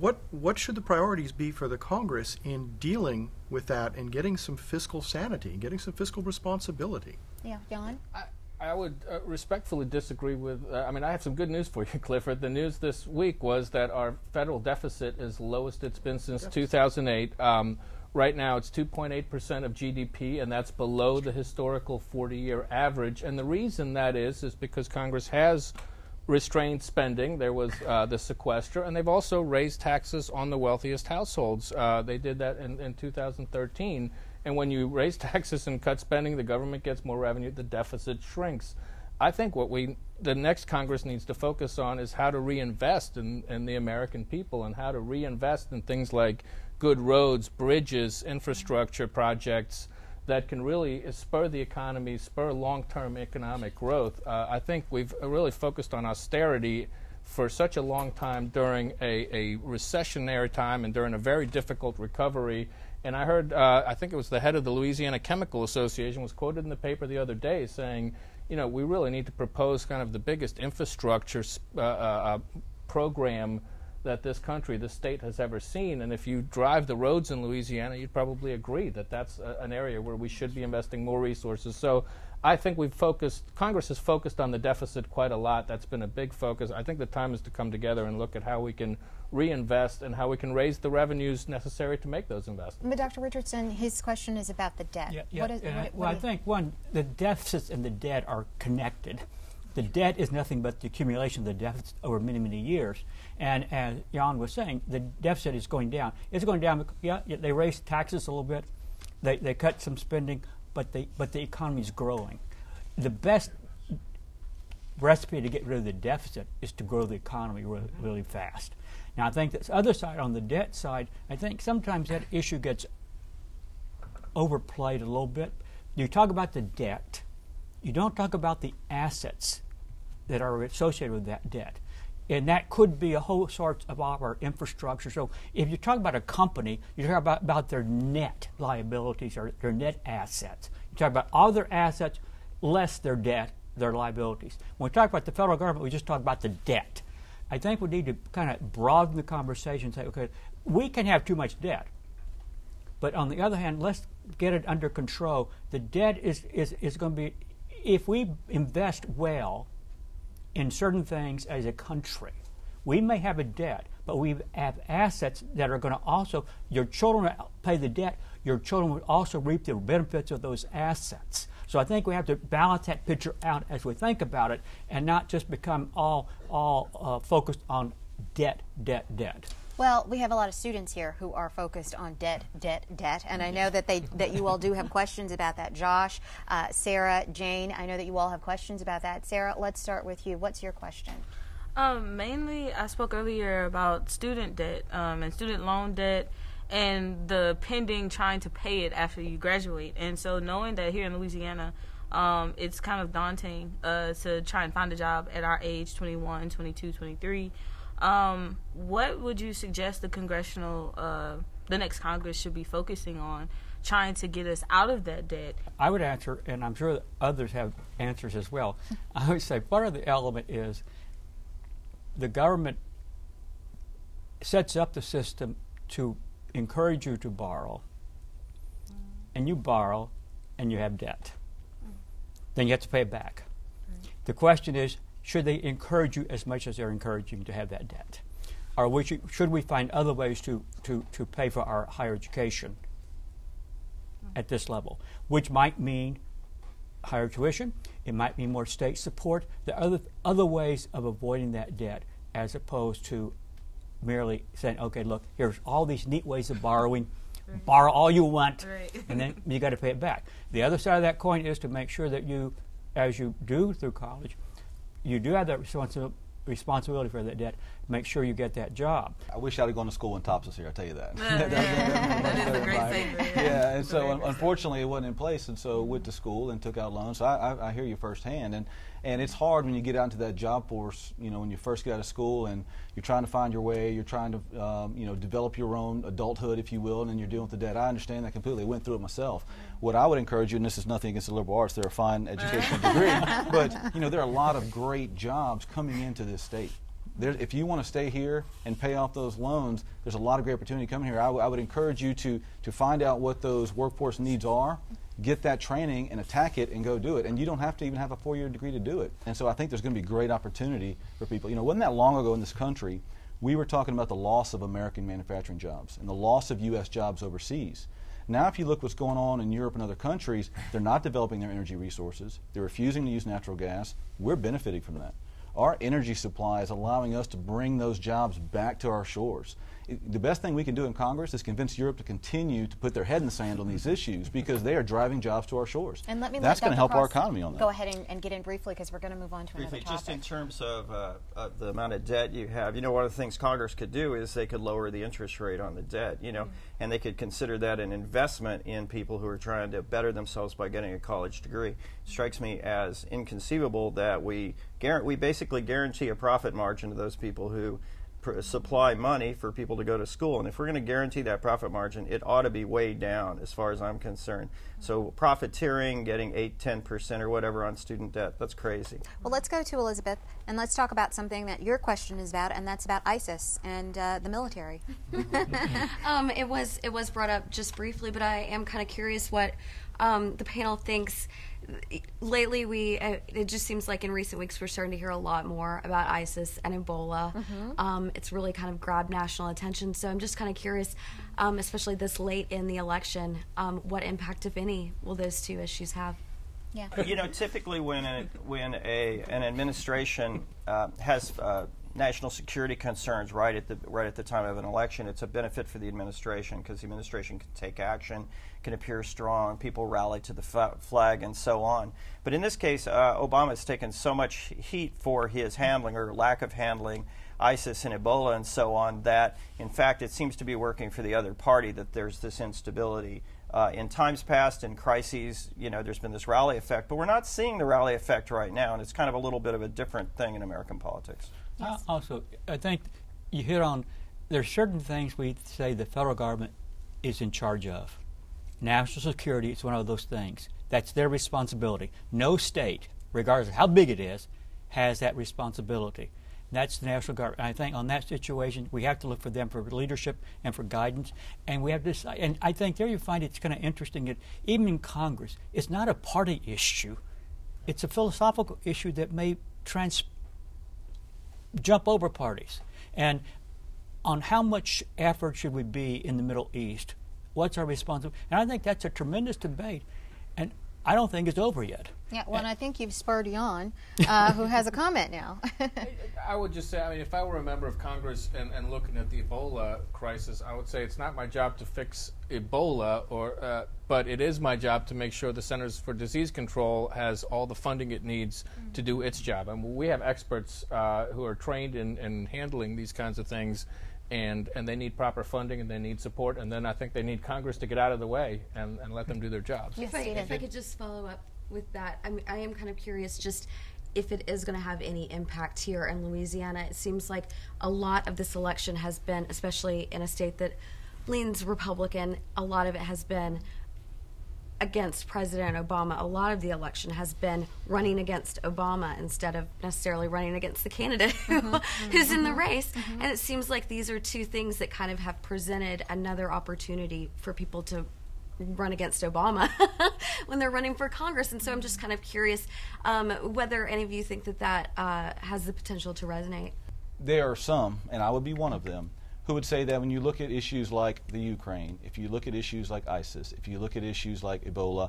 what what should the priorities be for the Congress in dealing with that and getting some fiscal sanity, getting some fiscal responsibility? Yeah, John. I, I would uh, respectfully disagree with. Uh, I mean, I have some good news for you, Clifford. The news this week was that our federal deficit is lowest it's been since 2008. Um, Right now, it's 2.8% of GDP, and that's below the historical 40 year average. And the reason that is, is because Congress has restrained spending. There was uh, the sequester, and they've also raised taxes on the wealthiest households. Uh, they did that in, in 2013. And when you raise taxes and cut spending, the government gets more revenue, the deficit shrinks. I think what we the next Congress needs to focus on is how to reinvest in, in the American people and how to reinvest in things like good roads, bridges, infrastructure projects that can really spur the economy, spur long term economic growth. Uh, I think we've really focused on austerity for such a long time during a, a recessionary time and during a very difficult recovery. And I heard, uh, I think it was the head of the Louisiana Chemical Association was quoted in the paper the other day saying, you know, we really need to propose kind of the biggest infrastructure uh, uh, uh program that this country, this state has ever seen. And if you drive the roads in Louisiana, you'd probably agree that that's a, an area where we should be investing more resources. So I think we've focused, Congress has focused on the deficit quite a lot. That's been a big focus. I think the time is to come together and look at how we can reinvest and how we can raise the revenues necessary to make those investments. But Dr. Richardson, his question is about the debt. Yeah, yeah. What is, what, what, well, I think one, the deficits and the debt are connected. The debt is nothing but the accumulation of the deficits over many, many years. And as Jan was saying, the deficit is going down. It's going down. Yeah, they raised taxes a little bit. They, they cut some spending, but, they, but the economy is growing. The best recipe to get rid of the deficit is to grow the economy really, really fast. Now, I think this other side, on the debt side, I think sometimes that issue gets overplayed a little bit. You talk about the debt, you don't talk about the assets that are associated with that debt. And that could be a whole sort of our infrastructure. So if you talk about a company, you talk about, about their net liabilities or their net assets. You talk about all their assets less their debt, their liabilities. When we talk about the federal government, we just talk about the debt. I think we need to kind of broaden the conversation and say, okay, we can have too much debt. But on the other hand, let's get it under control. The debt is, is, is going to be, if we invest well, in certain things as a country. We may have a debt, but we have assets that are going to also, your children pay the debt, your children will also reap the benefits of those assets. So I think we have to balance that picture out as we think about it and not just become all, all uh, focused on debt, debt, debt. Well, we have a lot of students here who are focused on debt, debt, debt, and I know that they that you all do have questions about that. Josh, uh, Sarah, Jane, I know that you all have questions about that. Sarah, let's start with you. What's your question? Um, mainly, I spoke earlier about student debt um, and student loan debt and the pending trying to pay it after you graduate. And so, knowing that here in Louisiana, um, it's kind of daunting uh, to try and find a job at our age 21, 22, 23. Um, what would you suggest the congressional, uh, the next Congress should be focusing on, trying to get us out of that debt? I would answer, and I'm sure that others have answers as well. I would say part of the element is the government sets up the system to encourage you to borrow, and you borrow, and you have debt. Then you have to pay it back. The question is, should they encourage you as much as they're encouraging to have that debt? Or we should, should we find other ways to, to, to pay for our higher education at this level, which might mean higher tuition, it might mean more state support. There are other, other ways of avoiding that debt as opposed to merely saying, okay, look, here's all these neat ways of borrowing. Right. Borrow all you want, right. and then you got to pay it back. The other side of that coin is to make sure that you, as you do through college, you do have that responsibility responsibility for that debt. Make sure you get that job. I wish I'd have gone to school when TOPS was here. I tell you that. that, that is a great statement. Yeah. yeah, and so un- unfortunately it wasn't in place, and so went to school and took out loans. So I, I, I hear you firsthand, and and it's hard when you get out into that job force. You know, when you first get out of school and you're trying to find your way, you're trying to um, you know develop your own adulthood, if you will, and then you're dealing with the debt. I understand that completely. I went through it myself. What I would encourage you, and this is nothing against the liberal arts, they're a fine educational degree, but you know there are a lot of great jobs coming into this state. There, if you want to stay here and pay off those loans, there's a lot of great opportunity coming here. I, w- I would encourage you to to find out what those workforce needs are get that training and attack it and go do it. And you don't have to even have a four year degree to do it. And so I think there's going to be great opportunity for people. You know, wasn't that long ago in this country, we were talking about the loss of American manufacturing jobs and the loss of U.S. jobs overseas. Now, if you look what's going on in Europe and other countries, they're not developing their energy resources. They're refusing to use natural gas. We're benefiting from that. Our energy supply is allowing us to bring those jobs back to our shores the best thing we can do in Congress is convince Europe to continue to put their head in the sand on these issues because they are driving jobs to our shores. And let me That's going to help our economy on that. Go ahead and, and get in briefly because we're going to move on to briefly, another topic. Just in terms of uh, uh, the amount of debt you have, you know, one of the things Congress could do is they could lower the interest rate on the debt, you know, mm-hmm. and they could consider that an investment in people who are trying to better themselves by getting a college degree. It strikes me as inconceivable that we, we basically guarantee a profit margin to those people who supply money for people to go to school. And if we're going to guarantee that profit margin, it ought to be way down as far as I'm concerned. So profiteering, getting 8, 10% or whatever on student debt, that's crazy. Well, let's go to Elizabeth and let's talk about something that your question is about, and that's about ISIS and uh, the military. um, it was it was brought up just briefly, but I am kind of curious what um, the panel thinks lately we uh, it just seems like in recent weeks we're starting to hear a lot more about isis and ebola mm-hmm. um, it's really kind of grabbed national attention so i'm just kind of curious um, especially this late in the election um, what impact if any will those two issues have yeah. You know, typically when a, when a an administration uh, has uh, national security concerns right at the right at the time of an election, it's a benefit for the administration because the administration can take action, can appear strong, people rally to the flag, and so on. But in this case, uh, Obama has taken so much heat for his handling or lack of handling ISIS and Ebola and so on that, in fact, it seems to be working for the other party that there's this instability. Uh, in times past, in crises, you know, there's been this rally effect, but we're not seeing the rally effect right now, and it's kind of a little bit of a different thing in American politics. Yes. also, I think you hit on there's certain things we say the federal government is in charge of. National security is one of those things. That's their responsibility. No state, regardless of how big it is, has that responsibility. That's the national government. I think on that situation, we have to look for them for leadership and for guidance. And we have decide. And I think there you find it's kind of interesting that even in Congress, it's not a party issue. It's a philosophical issue that may trans jump over parties. And on how much effort should we be in the Middle East? What's our responsibility? And I think that's a tremendous debate. And I don't think it's over yet. Yeah, well, and I think you've spurred Jan, uh, who has a comment now. I would just say, I mean, if I were a member of Congress and, and looking at the Ebola crisis, I would say it's not my job to fix Ebola, or uh, but it is my job to make sure the Centers for Disease Control has all the funding it needs mm. to do its job. And we have experts uh, who are trained in, in handling these kinds of things and and they need proper funding and they need support and then I think they need Congress to get out of the way and, and let them do their jobs. Yes, if, I, if I could just follow up with that, I mean I am kind of curious just if it is going to have any impact here in Louisiana. It seems like a lot of this election has been, especially in a state that leans Republican, a lot of it has been against President Obama. A lot of the election has been running against Obama instead of necessarily running against the candidate mm-hmm, who's in the mm-hmm. race. Mm-hmm. And it seems like these are two things that kind of have presented another opportunity for people to run against Obama when they're running for Congress. And so I'm just kind of curious um, whether any of you think that that uh, has the potential to resonate. There are some, and I would be one of them, who would say that when you look at issues like the Ukraine, if you look at issues like ISIS, if you look at issues like Ebola,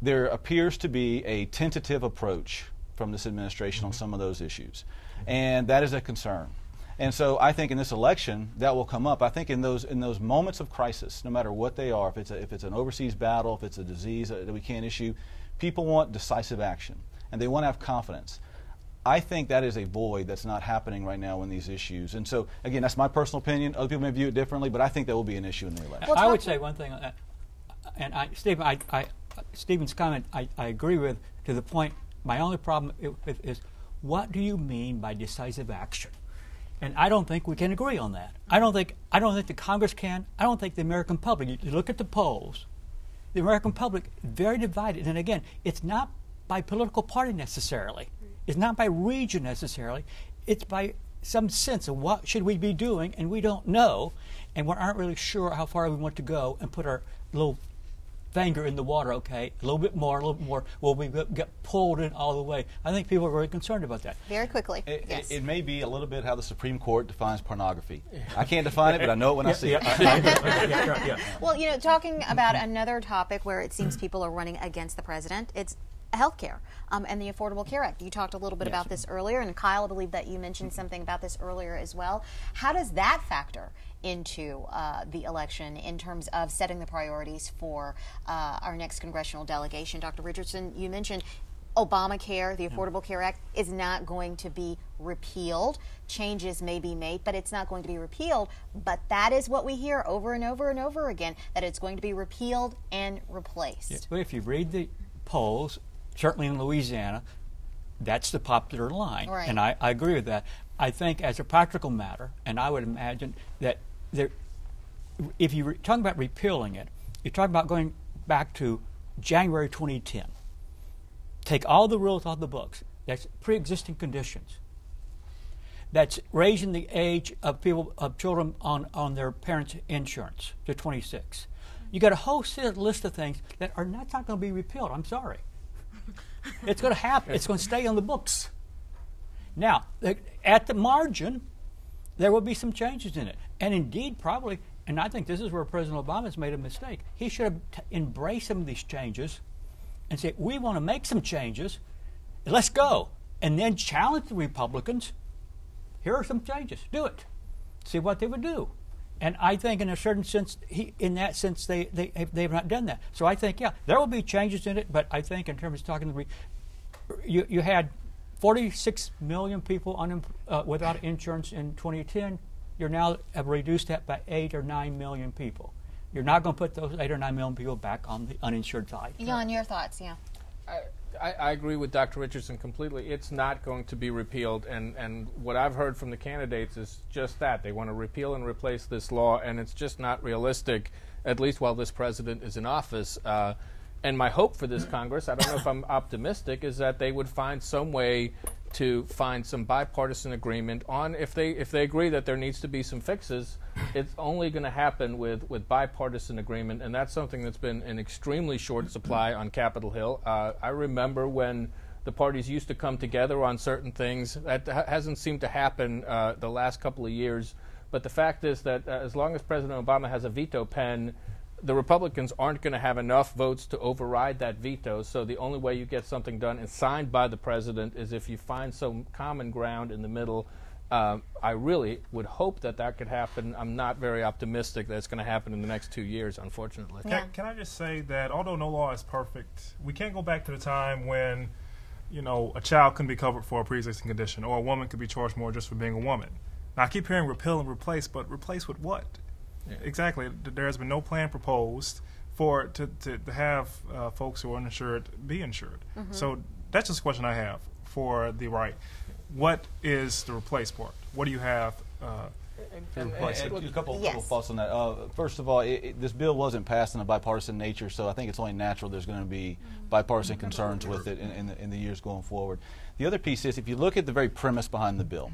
there appears to be a tentative approach from this administration mm-hmm. on some of those issues. And that is a concern. And so I think in this election that will come up. I think in those in those moments of crisis, no matter what they are, if it's a, if it's an overseas battle, if it's a disease that we can't issue, people want decisive action and they want to have confidence. I think that is a void that's not happening right now in these issues. And so, again, that's my personal opinion. Other people may view it differently, but I think that will be an issue in the election. Well, I would say one thing, uh, and I, Stephen, I, I, Stephen's comment, I, I agree with to the point. My only problem is, is what do you mean by decisive action? And I don't think we can agree on that. I don't think I don't think the Congress can. I don't think the American public. You look at the polls. The American public very divided. And again, it's not by political party necessarily. It's not by region necessarily. It's by some sense of what should we be doing, and we don't know, and we aren't really sure how far we want to go, and put our little finger in the water. Okay, a little bit more, a little bit more. Will we get pulled in all the way? I think people are very concerned about that. Very quickly. It, yes. it, it may be a little bit how the Supreme Court defines pornography. I can't define it, but I know it when yeah, I see yeah, it. well, you know, talking about another topic where it seems people are running against the president, it's health care um, and the Affordable Care Act. You talked a little bit yes. about this earlier, and Kyle, I believe that you mentioned something about this earlier as well. How does that factor into uh, the election in terms of setting the priorities for uh, our next congressional delegation? Dr. Richardson, you mentioned Obamacare, the Affordable Care Act, is not going to be repealed. Changes may be made, but it's not going to be repealed. But that is what we hear over and over and over again that it's going to be repealed and replaced. Yes. But if you read the polls, certainly in Louisiana, that's the popular line. Right. And I, I agree with that. I think, as a practical matter, and I would imagine that there, if you're talking about repealing it, you're talking about going back to January 2010. Take all the rules off the books. That's pre existing conditions. That's raising the age of people of children on, on their parents' insurance to 26. You got a whole list of things that are not, not going to be repealed. I'm sorry. It's going to happen. It's going to stay on the books. Now, at the margin, there will be some changes in it. And indeed, probably, and I think this is where President Obama has made a mistake. He should have t- embraced some of these changes and say, we want to make some changes. Let's go. And then challenge the Republicans. Here are some changes. Do it. See what they would do. And I think, in a certain sense, he, in that sense, they, they, they've not done that. So I think, yeah, there will be changes in it, but I think, in terms of talking to you, you had 46 million people un, uh, without insurance in 2010. You're now have reduced that by 8 or 9 million people. You're not going to put those 8 or 9 million people back on the uninsured side. Jan, your thoughts, yeah. I, I, I, agree with Dr. Richardson completely. It's not going to be repealed, and, and what I've heard from the candidates is just that. They want to repeal and replace this law, and it's just not realistic, at least while this president is in office. Uh, and my hope for this Congress, I don't know if I'm optimistic, is that they would find some way to find some bipartisan agreement on if they if they agree that there needs to be some fixes, it's only going to happen with with bipartisan agreement, and that's something that's been an extremely short supply on Capitol Hill. Uh, I remember when the parties used to come together on certain things. That ha- hasn't seemed to happen uh, the last couple of years. But the fact is that uh, as long as President Obama has a veto pen, the Republicans aren't going to have enough votes to override that veto. So the only way you get something done and signed by the president is if you find some common ground in the middle. Uh, I really would hope that that could happen. I'm not very optimistic that it's going to happen in the next two years, unfortunately. Can, can I just say that although no law is perfect, we can't go back to the time when, you know, a child couldn't be covered for a pre-existing condition, or a woman could be charged more just for being a woman. Now I keep hearing repeal and replace, but replace with what? Yeah. Exactly. There has been no plan proposed for to, to, to have uh, folks who are uninsured be insured. Mm-hmm. So that's just a question I have for the right. What is the replace part? What do you have? Uh, and, and, and a couple, yes. couple thoughts on that. Uh, first of all, it, it, this bill wasn't passed in a bipartisan nature, so I think it's only natural there's going to be mm-hmm. bipartisan concerns with it in, in, the, in the years going forward. The other piece is if you look at the very premise behind the bill,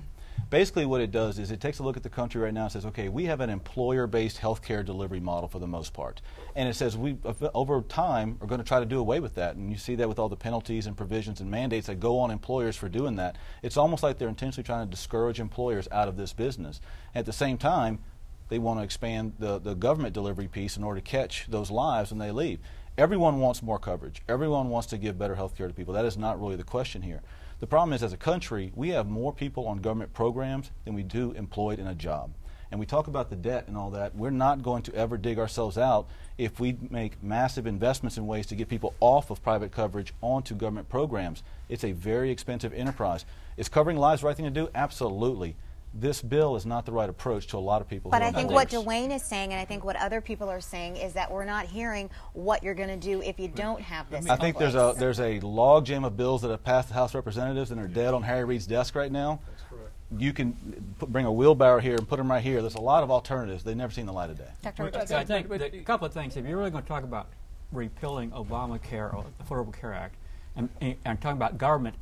Basically, what it does is it takes a look at the country right now and says, okay, we have an employer based healthcare delivery model for the most part. And it says we, over time, are going to try to do away with that. And you see that with all the penalties and provisions and mandates that go on employers for doing that. It's almost like they're intentionally trying to discourage employers out of this business. At the same time, they want to expand the, the government delivery piece in order to catch those lives when they leave. Everyone wants more coverage. Everyone wants to give better health care to people. That is not really the question here. The problem is, as a country, we have more people on government programs than we do employed in a job. And we talk about the debt and all that. We're not going to ever dig ourselves out if we make massive investments in ways to get people off of private coverage onto government programs. It's a very expensive enterprise. Is covering lives the right thing to do? Absolutely this bill is not the right approach to a lot of people. But I think what Dwayne is saying, and I think what other people are saying, is that we're not hearing what you're going to do if you don't have this. I think place. there's a there's a logjam of bills that have passed the House of Representatives and are dead on Harry Reid's desk right now. That's correct. You can put, bring a wheelbarrow here and put them right here. There's a lot of alternatives. They've never seen the light of day. Dr. I think a couple of things. If you're really going to talk about repealing Obamacare or the Affordable Care Act, and, and talking about government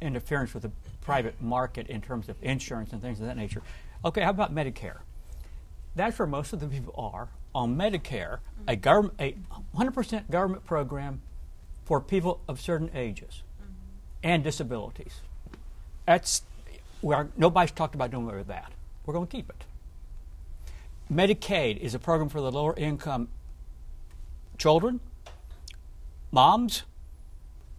interference with the private market in terms of insurance and things of that nature. Okay, how about Medicare? That's where most of the people are on Medicare, a government, a 100% government program for people of certain ages mm-hmm. and disabilities. That's where nobody's talked about doing away with that. We're going to keep it. Medicaid is a program for the lower income children, moms,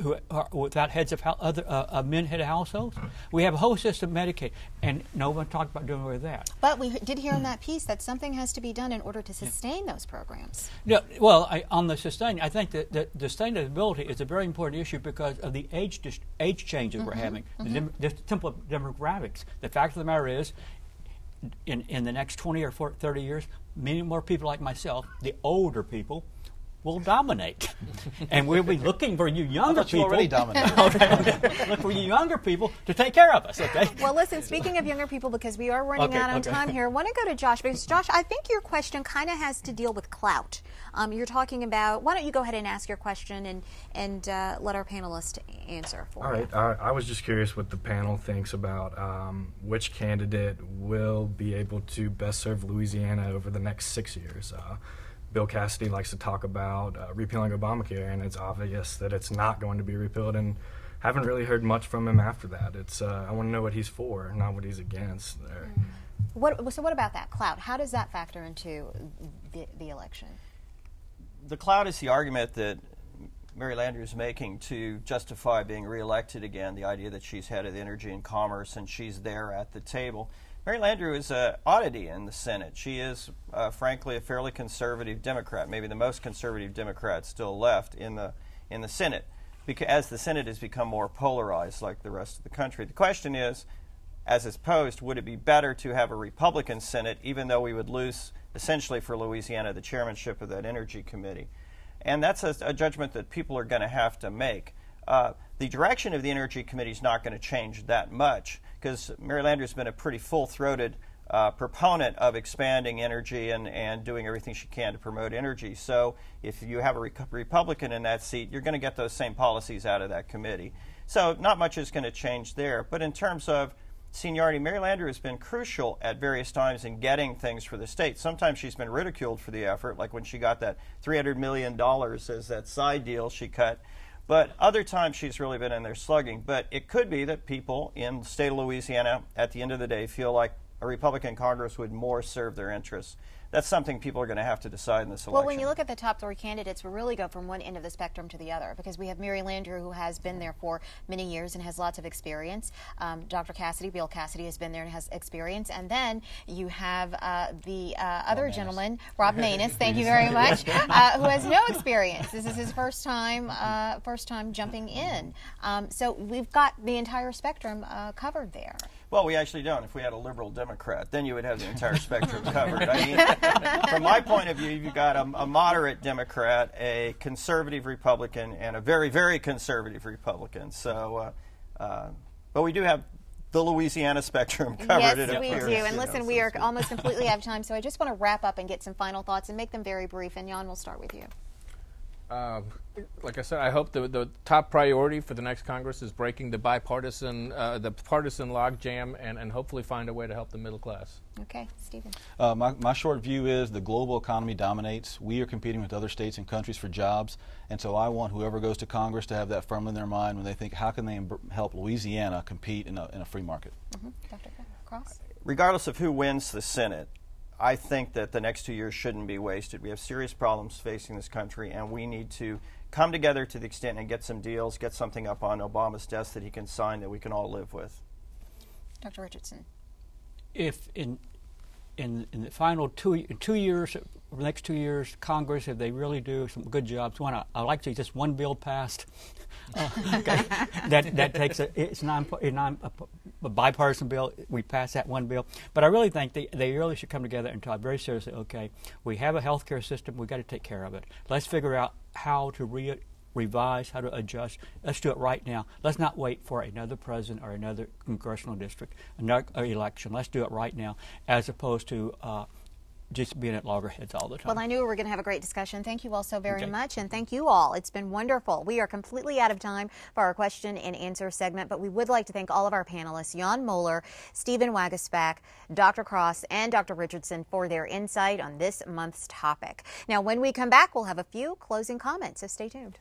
who are without heads of other uh, uh, men head of households. We have a whole system of Medicaid, and no one talked about doing away with that. But we did hear in that piece that something has to be done in order to sustain yeah. those programs. Yeah, well, I, on the sustain, I think that, that the sustainability is a very important issue because of the age dis- age changes mm-hmm, we're having, mm-hmm. the, dem- the simple demographics. The fact of the matter is, in, in the next 20 or 40, 30 years, many more people like myself, the older people, will dominate. and we'll be looking for you younger people. You already dominate. Look for you younger people to take care of us, okay? Well, listen, speaking of younger people, because we are running okay, out on okay. time here, I want to go to Josh, because Josh, I think your question kind of has to deal with clout. Um, you're talking about, why don't you go ahead and ask your question and, and uh, let our panelists answer for All you. right. Uh, I was just curious what the panel thinks about um, which candidate will be able to best serve Louisiana over the next six years. Uh, Bill Cassidy likes to talk about uh, repealing Obamacare, and it's obvious that it's not going to be repealed. And haven't really heard much from him after that. It's uh, I want to know what he's for, not what he's against. There. Mm. What, so what about that clout? How does that factor into the, the election? The clout is the argument that Mary Landrieu is making to justify being reelected again. The idea that she's head of the Energy and Commerce and she's there at the table. Mary Landrieu is an oddity in the Senate. She is, uh, frankly, a fairly conservative Democrat, maybe the most conservative Democrat still left in the in the Senate, because as the Senate has become more polarized, like the rest of the country. The question is, as it's posed, would it be better to have a Republican Senate, even though we would lose essentially for Louisiana the chairmanship of that Energy Committee? And that's a, a judgment that people are going to have to make. Uh, the direction of the Energy Committee is not going to change that much because Mary Landrieu has been a pretty full throated uh, proponent of expanding energy and, and doing everything she can to promote energy. So if you have a re- Republican in that seat, you're going to get those same policies out of that committee. So not much is going to change there. But in terms of seniority, Mary Landrieu has been crucial at various times in getting things for the state. Sometimes she's been ridiculed for the effort, like when she got that $300 million as that side deal she cut. But other times she's really been in there slugging. But it could be that people in the state of Louisiana at the end of the day feel like a Republican Congress would more serve their interests that's something people are going to have to decide in this election. Well, when you look at the top three candidates, we really go from one end of the spectrum to the other because we have Mary Landrieu, who has been there for many years and has lots of experience. Um, Dr. Cassidy, Bill Cassidy, has been there and has experience. And then you have uh, the uh, other gentleman, Rob Maness. Thank you very much, uh, who has no experience. This is his first time, uh, first time jumping in. Um, so we've got the entire spectrum uh, covered there. Well, we actually don't. If we had a liberal Democrat, then you would have the entire spectrum covered. I mean, from my point of view, you've got a, a, moderate Democrat, a conservative Republican, and a very, very conservative Republican. So, uh, uh, but we do have the Louisiana spectrum covered. Yes, we do. And listen, we are almost completely out of time, so I just want to wrap up and get some final thoughts and make them very brief. And Jan, we'll start with you. Uh, like I said, I hope the, the top priority for the next Congress is breaking the bipartisan, uh, the partisan logjam, and, and hopefully find a way to help the middle class. Okay, Stephen. Uh, my, my short view is the global economy dominates. We are competing with other states and countries for jobs, and so I want whoever goes to Congress to have that firmly in their mind when they think, how can they help Louisiana compete in a, in a free market? Mm-hmm. Dr. Cross? Regardless of who wins the Senate, I think that the next two years shouldn't be wasted. We have serious problems facing this country, and we need to come together to the extent and get some deals, get something up on Obama's desk that he can sign that we can all live with. Dr. Richardson. If in in, in the final two two years, next two years, Congress, if they really do some good jobs, one I, I like to see just one bill passed. Uh, okay. that that takes a it's non, non a, a, bipartisan bill. We pass that one bill, but I really think they they really should come together and talk very seriously. Okay, we have a health care system. We got to take care of it. Let's figure out how to re revise, how to adjust. Let's do it right now. Let's not wait for another president or another congressional district, another election. Let's do it right now, as opposed to. Uh, just being at loggerheads all the time. Well, I knew we were going to have a great discussion. Thank you all so very okay. much, and thank you all. It's been wonderful. We are completely out of time for our question and answer segment, but we would like to thank all of our panelists, Jan Moller, Stephen Waguespack, Dr. Cross, and Dr. Richardson for their insight on this month's topic. Now, when we come back, we'll have a few closing comments, so stay tuned.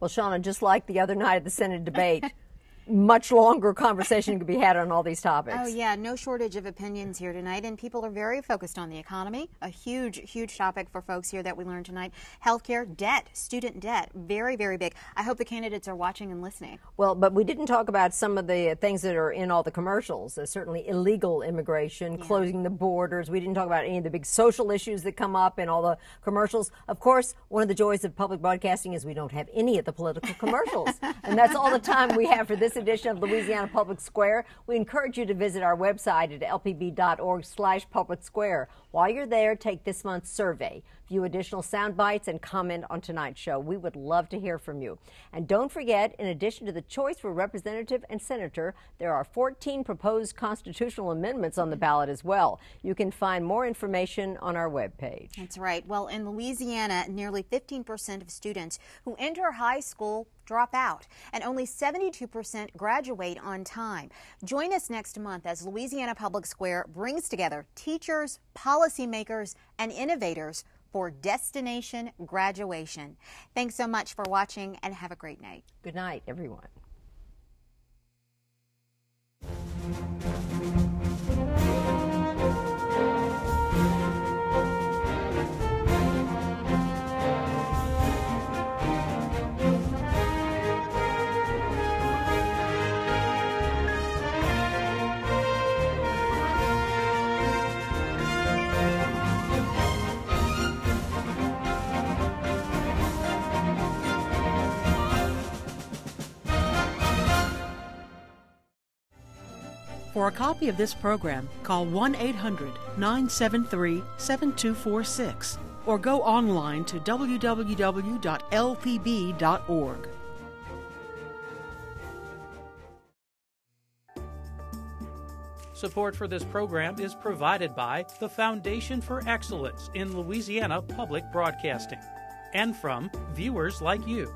Well, Shauna, just like the other night at the Senate debate, much longer conversation could be had on all these topics. Oh, yeah, no shortage of opinions here tonight, and people are very focused on the economy. A huge, huge topic for folks here that we learned tonight. Healthcare, debt, student debt, very, very big. I hope the candidates are watching and listening. Well, but we didn't talk about some of the things that are in all the commercials. Uh, certainly illegal immigration, yeah. closing the borders. We didn't talk about any of the big social issues that come up in all the commercials. Of course, one of the joys of public broadcasting is we don't have any of the political commercials, and that's all the time we have for this edition of Louisiana Public Square. We encourage you to visit our website at lpb.org slash public square. While you're there, take this month's survey, view additional sound bites, and comment on tonight's show. We would love to hear from you. And don't forget, in addition to the choice for representative and senator, there are 14 proposed constitutional amendments on the ballot as well. You can find more information on our webpage. That's right. Well, in Louisiana, nearly 15% of students who enter high school drop out, and only 72% graduate on time. Join us next month as Louisiana Public Square brings together teachers, policymakers, and innovators for Destination Graduation. Thanks so much for watching and have a great night. Good night, everyone. For a copy of this program, call 1 800 973 7246 or go online to www.lpb.org. Support for this program is provided by the Foundation for Excellence in Louisiana Public Broadcasting and from viewers like you.